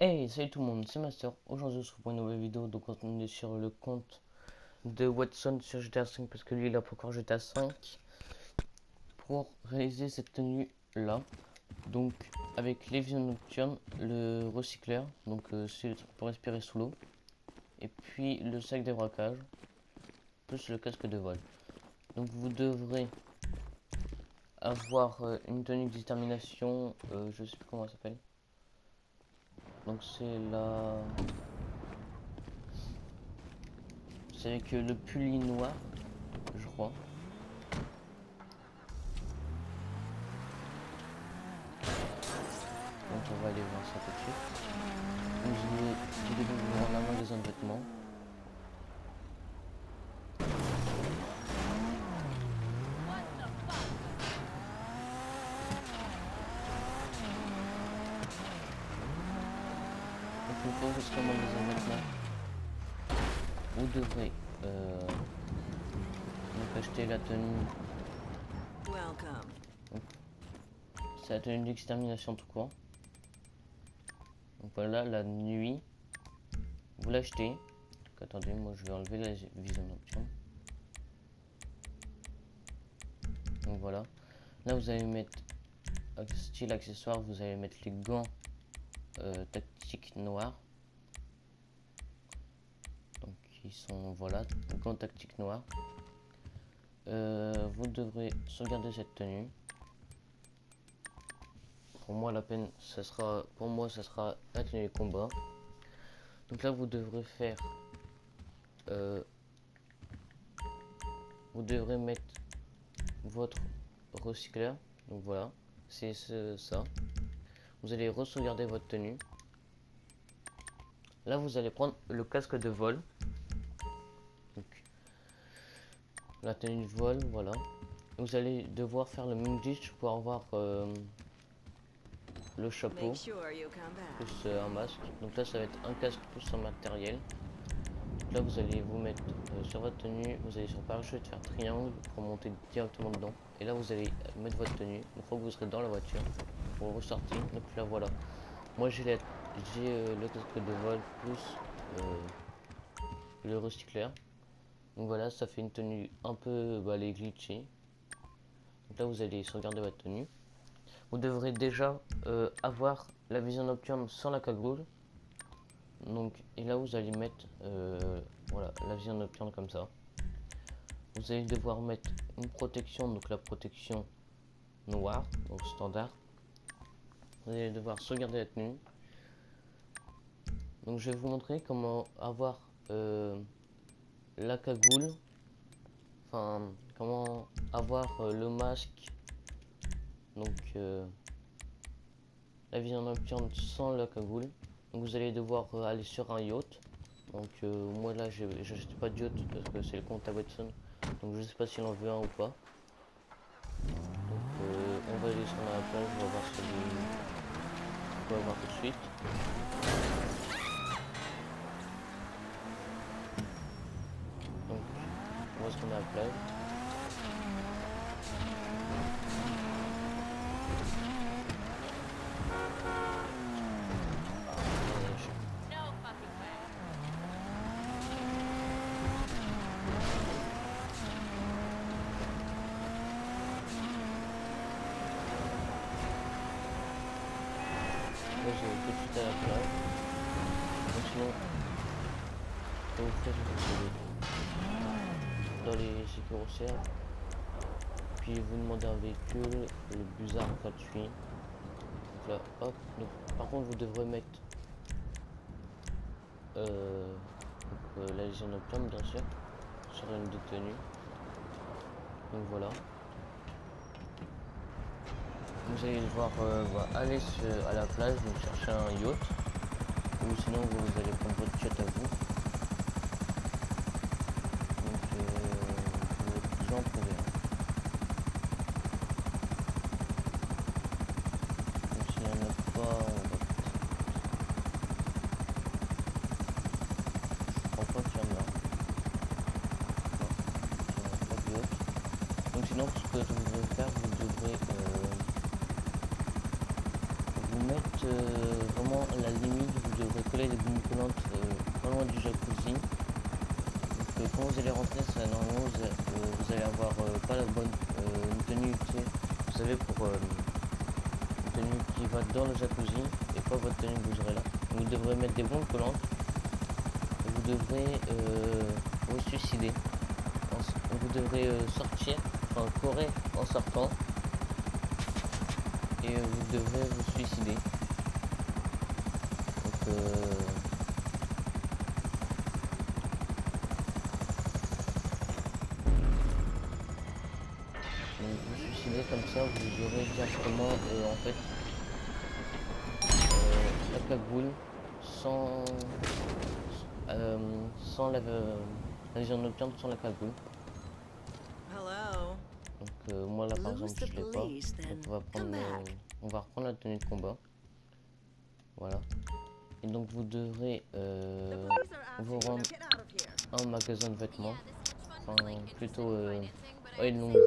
Hey, salut tout le monde, c'est Master. Aujourd'hui, on se retrouve pour une nouvelle vidéo. Donc, on est sur le compte de Watson sur GTA 5 parce que lui, il a encore GTA 5 pour réaliser cette tenue là. Donc, avec les visions nocturnes, le recycleur, donc euh, c'est pour respirer sous l'eau, et puis le sac de braquage, plus le casque de vol. Donc, vous devrez avoir euh, une tenue de détermination, euh, je sais plus comment elle s'appelle. Donc c'est la... C'est avec le pulli noir, je crois. Donc on va aller voir ça tout de suite. Donc je vais vous rendre la main des vêtements. Fois que vous devrez euh, donc acheter la tenue Welcome. C'est la tenue d'extermination tout court. Donc voilà, la nuit. Vous l'achetez. Donc attendez, moi je vais enlever la vision nocturne. Donc voilà. Là vous allez mettre style accessoire, vous allez mettre les gants euh, tactiques noirs. Donc ils sont voilà, gants tactiques noirs. Euh, vous devrez sauvegarder cette tenue pour moi la peine ça sera pour moi ça sera la tenue combat donc là vous devrez faire euh, vous devrez mettre votre recycleur donc voilà c'est ce, ça vous allez re-sauvegarder votre tenue là vous allez prendre le casque de vol donc, la tenue de vol voilà vous allez devoir faire le même glitch pour avoir euh, le chapeau plus euh, un masque. Donc là ça va être un casque plus un matériel. Là vous allez vous mettre euh, sur votre tenue, vous allez sur parachute faire triangle pour monter directement dedans. Et là vous allez mettre votre tenue. Une fois que vous serez dans la voiture, pour ressortir. Donc là voilà. Moi j'ai la- j'ai euh, le casque de vol plus euh, le recycleur. Donc voilà, ça fait une tenue un peu bah, les glitchée. Donc là vous allez sauvegarder votre tenue. Vous devrez déjà avoir la vision nocturne sans la cagoule. Donc, et là vous allez mettre euh, voilà, la vision nocturne comme ça. Vous allez devoir mettre une protection, donc la protection noire, donc standard. Vous allez devoir sauvegarder la tenue. Donc je vais vous montrer comment avoir euh, la cagoule. Enfin, comment avoir euh, le masque donc la vision nocturne sans la cagoule. Vous allez devoir euh, aller sur un yacht. Donc euh, moi là j'achète pas de yacht parce que c'est le compte à Watson. Donc je sais pas s'il en veut un ou pas. Donc euh, on va aller sur la plage, on va voir si on va voir tout de suite. Donc on va à la plage. Moi tout de suite à la plage. Donc vous faites, dans les sécuritaires. Puis vous demandez un véhicule, le busard gratuit. Donc là, hop. Donc, par contre, vous devrez mettre euh, donc, euh, la légion nocturne, bien sûr, sur une détenue. Donc voilà. Vous allez devoir euh, aller à la plage, donc chercher un yacht. Ou sinon vous allez prendre votre jet à vous. Donc euh, vous pouvez en trouver un. Donc s'il n'y en a pas, on va... Je crois pas qu'il y en a. Non, il n'y en a pas de yacht. Donc sinon ce que vous devrez faire, vous devrez euh, mettre euh, vraiment la limite, vous des bonnes collantes euh, pas loin du jacuzzi. Euh, quand vous allez rentrer, normalement vous, allez avoir pas la bonne tenue, vous savez pour une tenue qui va dans le jacuzzi et pas votre tenue que vous aurez là. Vous devrez mettre des bonnes collantes. Vous devrez vous suicider. Vous devrez sortir, enfin courir en sortant. Et euh, vous devrez vous suicider. Donc euh, vous suicider comme ça, vous aurez directement euh, en fait euh, la cagoule sans euh, sans la, la vision nocturne sans la cagoule. Hello. Donc euh, moi là par exemple je l'ai pas. Donc on va prendre euh, on va reprendre la tenue de combat. Voilà. Et donc vous devrez euh, vous rendre un magasin de vêtements. Enfin plutôt euh, longue vue.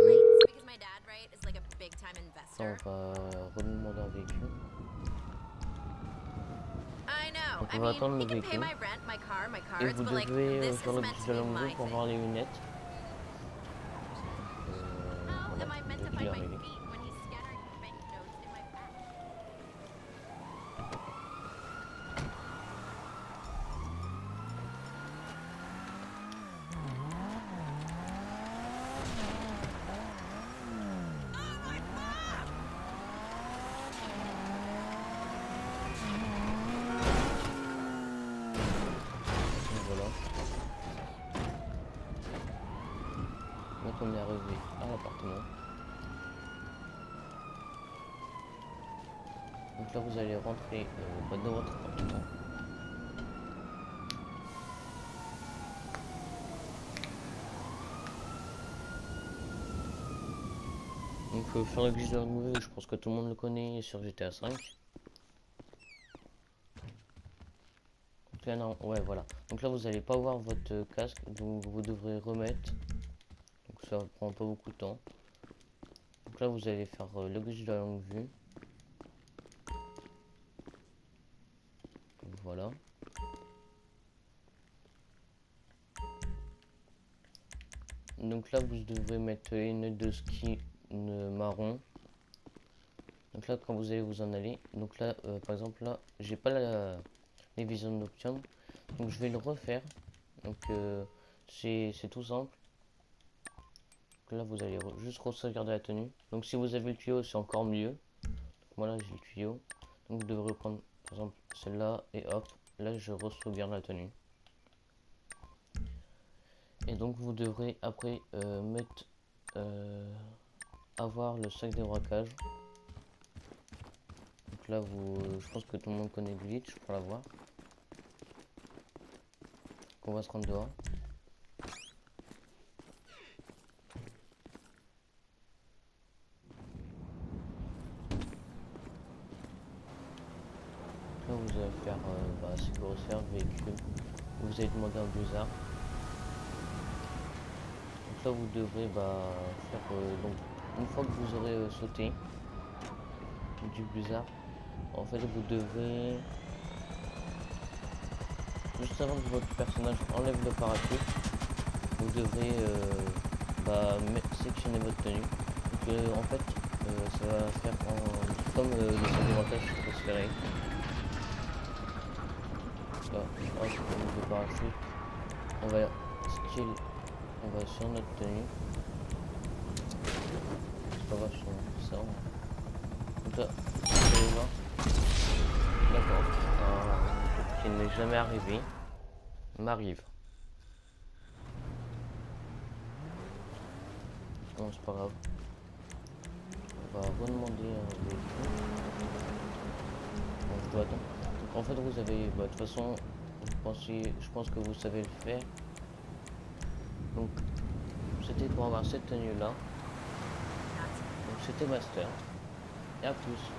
Ça on va redemander un véhicule. Donc on va attendre le véhicule. Et vous devez faire le petit vue pour voir les lunettes. Euh, voilà, est arrivé. On est arrivé à l'appartement. Donc là vous allez rentrer dans votre appartement. Donc euh, faire le glitch de la movie, je pense que tout le monde le connaît sur GTA 5. Donc là, non, ouais, voilà. Donc là, vous allez pas voir votre casque, donc vous devrez remettre. Donc ça prend pas beaucoup de temps. Donc là, vous allez faire euh, le glitch de la longue vue. Donc là, vous devrez mettre une de ski marron. Donc là, quand vous allez vous en aller, donc là, euh, par exemple, là, j'ai pas la, les visions nocturnes, donc je vais le refaire. Donc euh, c'est tout simple. Là, vous allez re- juste sauvegarder la tenue. Donc si vous avez le tuyau, c'est encore mieux. Moi là, j'ai le tuyau. Donc vous devrez prendre, par exemple, celle-là et hop, là, je re-sauvegarde la tenue. Et donc vous devrez après euh, mettre euh, avoir le sac de braquage. Donc là vous je pense que tout le monde connaît glitch pour l'avoir. On va se rendre dehors. Là vous allez faire euh, bah, sécuritaire véhicule. Vous allez demander un blizzard. Vous devrez bah, faire euh, donc une fois que vous aurez euh, sauté du blizzard, en fait vous devrez juste avant que votre personnage enlève le parachute, vous devrez euh, bah, sectionner votre tenue. Donc en fait ça va faire en- comme le segmentage transféré. Parachute. On va skill on va sur notre tenue. C'est pas grave, ça. on- Donc. D'accord. Truc qui n'est jamais arrivé m'arrive. Non, c'est pas grave. On va redemander un véhicule. Je dois attendre. Donc en fait, vous avez, bah, de toute façon, je pense que vous savez le faire. Donc, c'était pour avoir cette tenue là. Donc, c'était master. Et à plus.